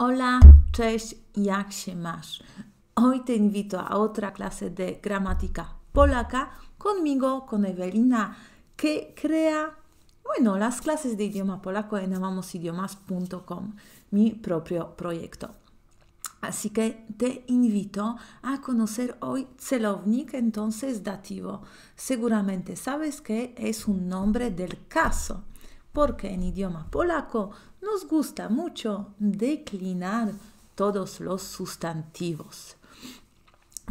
Hola, cześć, jak się? Hoy te invito a otra clase de gramática polaca conmigo, con Evelina, que crea, bueno, las clases de idioma polaco en amamosidiomas.com, mi propio proyecto. Así que te invito a conocer hoy celownik, entonces dativo. Seguramente sabes que es un nombre del caso, porque en idioma polaco nos gusta mucho declinar todos los sustantivos.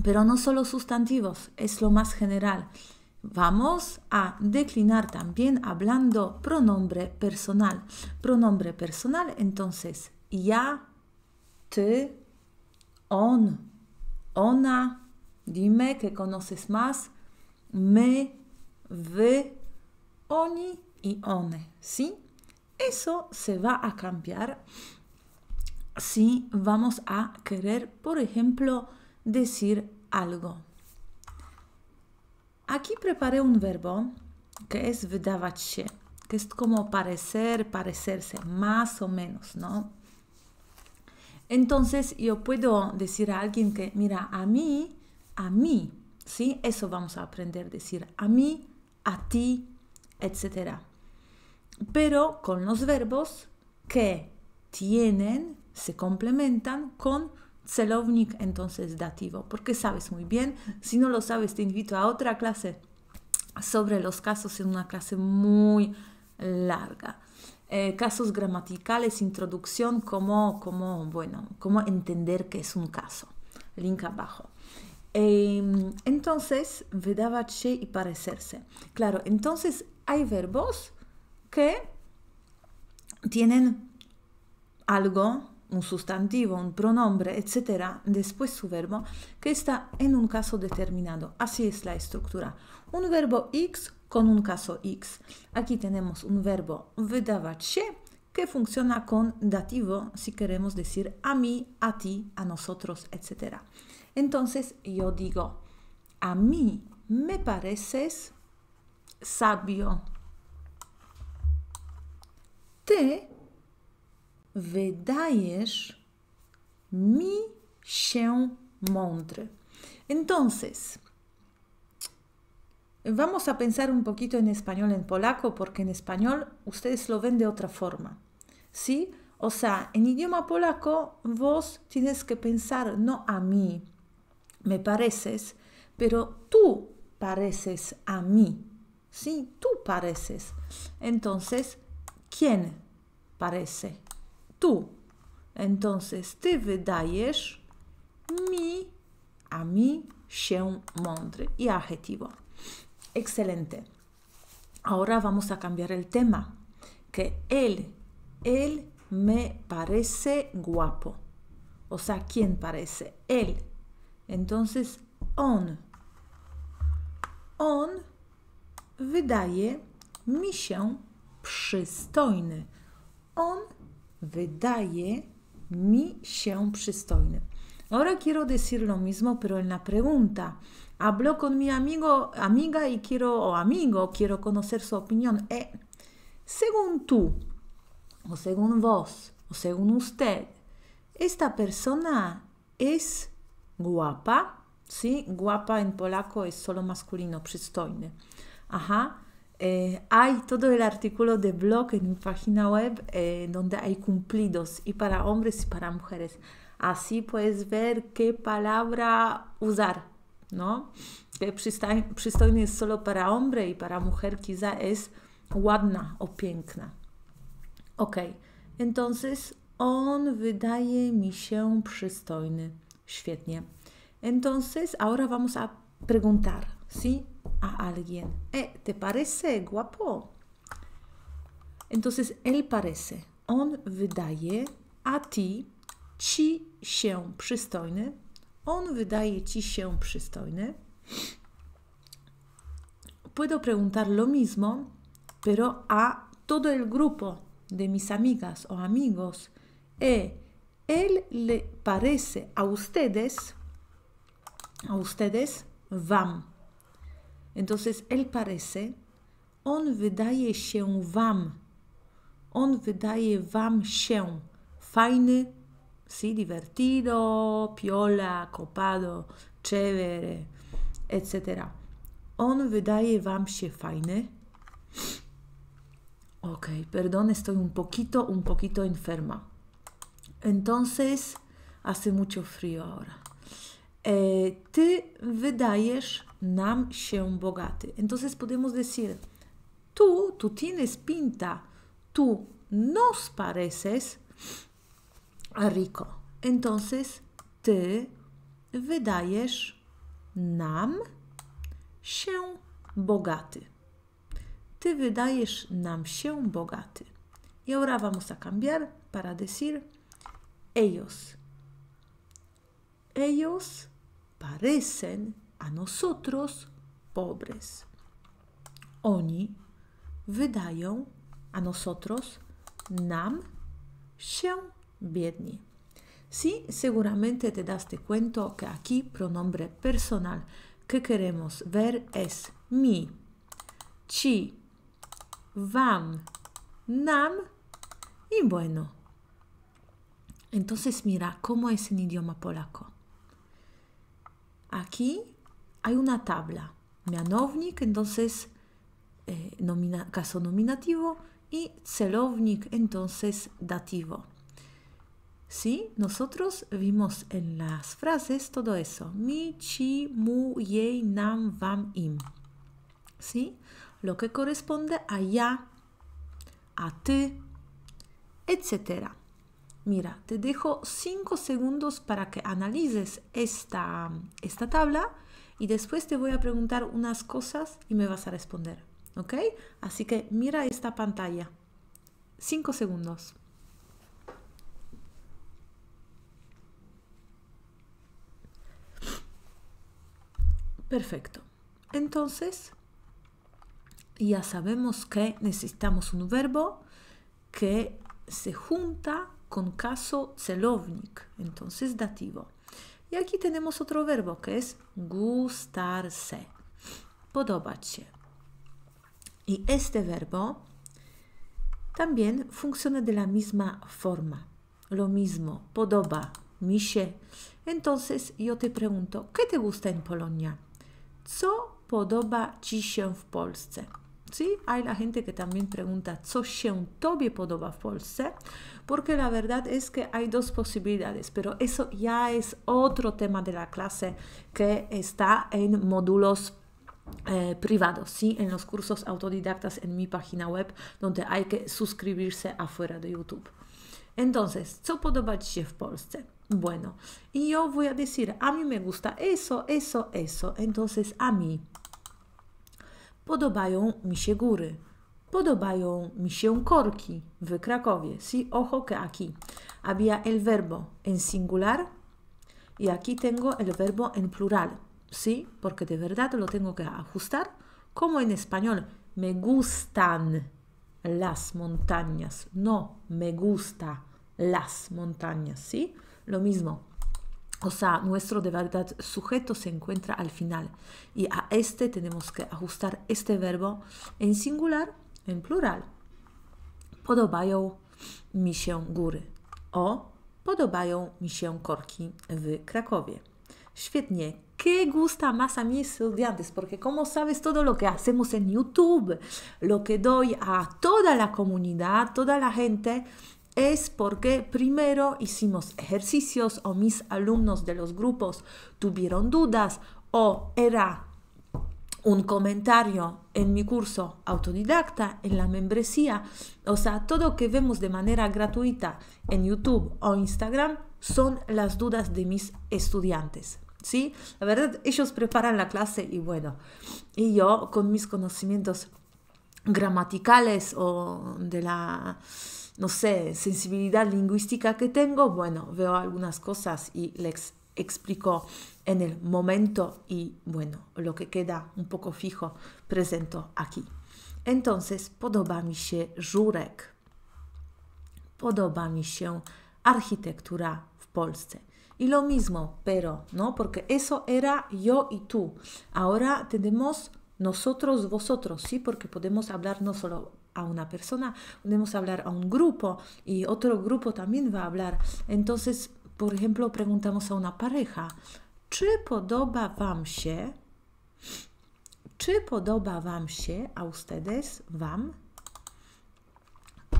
Pero no solo sustantivos, es lo más general. Vamos a declinar también hablando pronombre personal. Pronombre personal, entonces, ya, te, on, ona, dime que conoces más, me, ve, oni y one, ¿sí? Eso se va a cambiar si vamos a querer, por ejemplo, decir algo. Aquí preparé un verbo que es wydawać que es como parecer, parecerse, más o menos, ¿no? Entonces yo puedo decir a alguien que, mira, a mí, a mí, ¿sí? Eso vamos a aprender a decir, a mí, a ti, etcétera pero con los verbos que tienen, se complementan con celovnik, entonces dativo, porque sabes muy bien, si no lo sabes, te invito a otra clase sobre los casos en una clase muy larga. Eh, casos gramaticales, introducción, como, como, bueno, cómo entender qué es un caso. Link abajo. Em, entonces, wydawać y parecerse. Claro, entonces hay verbos que tienen algo, un sustantivo, un pronombre, etcétera, después su verbo, que está en un caso determinado. Así es la estructura. Un verbo X con un caso X. Aquí tenemos un verbo wydawać się, que funciona con dativo si queremos decir a mí, a ti, a nosotros, etcétera. Entonces yo digo, a mí me pareces sabio ty wydajesz mi się mądry. Entonces, vamos a pensar un poquito en español, en polaco, porque en español ustedes lo ven de otra forma. ¿Sí? O sea, en idioma polaco vos tienes que pensar no a mí, me pareces, pero tú pareces a mí. Sí, tú pareces. Entonces, ¿Quién parece? Tú. Entonces, ty wydajesz mi, a mí, się mądry. Y adjetivo. Excelente. Ahora vamos a cambiar el tema. Que él, él me parece guapo. O sea, ¿quién parece? Él. Entonces, on. On wydaje mi się przystojny. On wydaje mi się przystojny. Ahora quiero decir lo mismo, pero en la pregunta. Hablo con mi amigo, amiga y quiero, o amigo, quiero conocer su opinión. Eh, según tú, o según vos, o según usted, esta persona es guapa, ¿sí? Guapa en polaco es solo masculino, przystojny. Ajá. Eh, hay todo el artículo de blog en mi página web eh, donde hay cumplidos y para hombres y para mujeres. Así puedes ver qué palabra usar, ¿no? Que przystojny es solo para hombre y para mujer quizá es ładna o piękna. Ok, entonces on wydaje mi się przystojny. Świetnie. Entonces ahora vamos a preguntar, ¿sí? a alguien, eh, ¿te parece guapo? Entonces él parece, on wydaje, a ti, ci się przystojny, on wydaje ci się przystojny. Puedo preguntar lo mismo, pero a todo el grupo de mis amigas o amigos. Eh, él le parece a ustedes, a ustedes, vam entonces él parece, on wydaje się wam, on wydaje wam się fajny, ¿sí? Divertido, piola, copado, chévere, etc. On wydaje wam się fajny? Ok, perdón, estoy un poquito, un poquito enferma. Entonces, hace mucho frío ahora. E, ty wydajesz nam się bogaty. Entonces podemos decir, tú, tú tienes pinta, tú nos pareces rico. Entonces, ty wydajesz nam się bogaty. Ty wydajesz nam się bogaty. Y ahora vamos a cambiar para decir ellos. Ellos parecen a nosotros pobres. Oni wydają a nosotros, nam, się biedni. Sí, seguramente te daste cuenta que aquí pronombre personal que queremos ver es mi, ci, vam, nam y bueno. Entonces mira cómo es en idioma polaco. Aquí hay una tabla. Mianownik, entonces eh, caso nominativo y celownik, entonces dativo. ¿Sí? Nosotros vimos en las frases todo eso. Mi, chi, mu, ye, nam, vam, im. ¿Sí? Lo que corresponde a ya, a te, etc. Mira, te dejo cinco segundos para que analices esta, esta tabla y después te voy a preguntar unas cosas y me vas a responder. ¿Ok? Así que mira esta pantalla. Cinco segundos. Perfecto. Entonces, ya sabemos que necesitamos un verbo que se junta con caso celovnik, entonces dativo. Y aquí tenemos otro verbo que es gustarse, podobać się. Y este verbo también funciona de la misma forma. Lo mismo, podoba, mi się. Entonces yo te pregunto, ¿qué te gusta en Polonia? Co podoba Ci się w Polsce? ¿Sí? Hay la gente que también pregunta, ¿co się tobie podoba w Polsce? Porque la verdad es que hay dos posibilidades, pero eso ya es otro tema de la clase que está en módulos eh, privados, ¿sí? en los cursos autodidactas en mi página web, donde hay que suscribirse afuera de YouTube. Entonces, co podoba Ci się w Polsce? Bueno, y yo voy a decir, a mí me gusta eso, eso, eso. Entonces, a mí podobają mi się góry. Podobają mi się korki w Krakowie. Sí, ojo que aquí había el verbo en singular y aquí tengo el verbo en plural. Sí, porque de verdad lo tengo que ajustar como en español. Me gustan las montañas. No, me gusta las montañas. ¿Sí? Lo mismo. O sea, nuestro de verdad sujeto se encuentra al final y a este tenemos que ajustar este verbo en singular, en plural. Podobają mi się góry. O, podobają mi się korki w Krakowie. Świetnie. ¿Qué gusta más a mis estudiantes? Porque como sabes todo lo que hacemos en YouTube, lo que doy a toda la comunidad, toda la gente, es porque primero hicimos ejercicios o mis alumnos de los grupos tuvieron dudas o era un comentario en mi curso autodidacta, en la membresía, o sea, todo que vemos de manera gratuita en YouTube o Instagram son las dudas de mis estudiantes. ¿Sí? La verdad, ellos preparan la clase y bueno, y yo con mis conocimientos gramaticales o de la no sé, sensibilidad lingüística que tengo, bueno, veo algunas cosas y les explico en el momento y bueno, lo que queda un poco fijo presento aquí. Entonces, podoba mi się żurek. Podoba mi się architektura w Polsce. Y lo mismo, pero, ¿no? Porque eso era yo y tú. Ahora tenemos nosotros, vosotros, ¿sí? Porque podemos hablar no solo a una persona, podemos hablar a un grupo y otro grupo también va a hablar. Entonces por ejemplo, preguntamos a una pareja, czy podoba Wam się, czy podoba Wam się, a ustedes, Wam?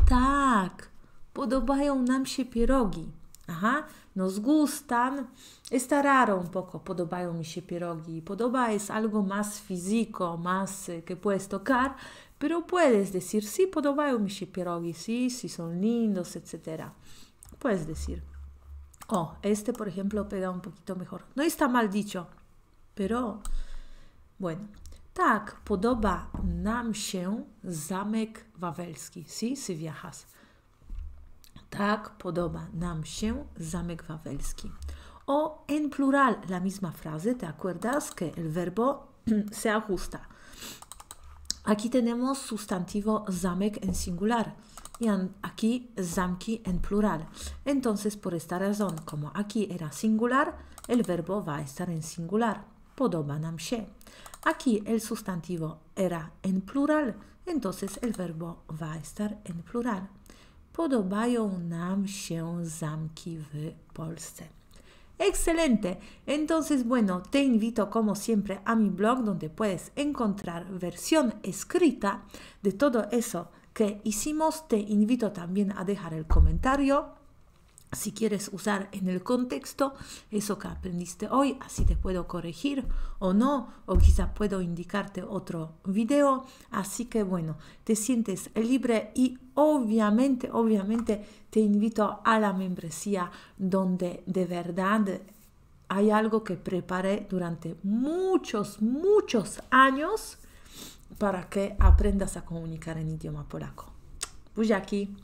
Tak, podobają nam się pierogi. Aha, nos gustan. Está raro un poco, podobają mi się pierogi. Podoba es algo más físico, más eh, que puedes tocar, pero puedes decir, sí, podobają mi się pierogi, sí, sí, son lindos, etc. Puedes decir. Oh, este, por ejemplo, pega un poquito mejor. No está mal dicho, pero bueno. Tak, podoba nam się zamek wawelski. Sí, si viajas. Tak, podoba nam się zamek wawelski. O en plural, la misma frase, ¿te acuerdas que el verbo se ajusta? Aquí tenemos sustantivo zamek en singular y aquí zamki en plural. Entonces, por esta razón, como aquí era singular, el verbo va a estar en singular. Podoba nam się. Aquí el sustantivo era en plural, entonces el verbo va a estar en plural. Podobają nam się zamki w Polsce. Excelente. Entonces, bueno, te invito como siempre a mi blog donde puedes encontrar versión escrita de todo eso que hicimos. Te invito también a dejar el comentario si quieres usar en el contexto eso que aprendiste hoy, así te puedo corregir o no, o quizá puedo indicarte otro video. Así que bueno, te sientes libre y obviamente, obviamente te invito a la membresía donde de verdad hay algo que preparé durante muchos, muchos años para que aprendas a comunicar en idioma polaco. aquí